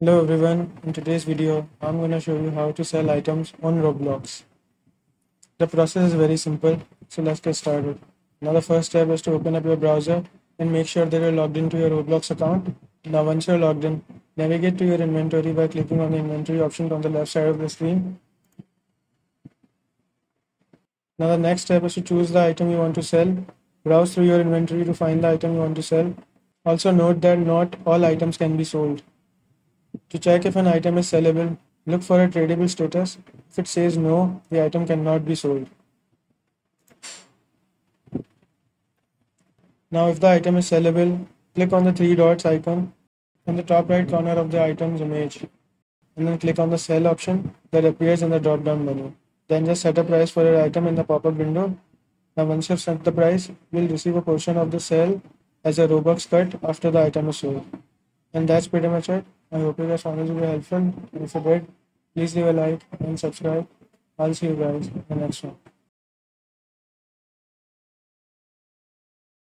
Hello everyone, in today's video I'm going to show you how to sell items on Roblox. The process is very simple, so let's get started. Now the first step is to open up your browser and make sure that you're logged into your Roblox account. Now once you're logged in, navigate to your inventory by clicking on the inventory option on the left side of the screen. Now the next step is to choose the item you want to sell. Browse through your inventory to find the item you want to sell. Also note that not all items can be sold. To check if an item is sellable, look for a tradable status. If it says no, the item cannot be sold. Now if the item is sellable, click on the three dots icon in the top right corner of the item's image and then click on the sell option that appears in the drop down menu. Then just set a price for your item in the pop-up window. Now once you've set the price, you'll receive a portion of the sale as a Robux cut after the item is sold. And that's pretty much it. I hope you guys found this video helpful. If you did, please leave a like and subscribe. I'll see you guys in the next one.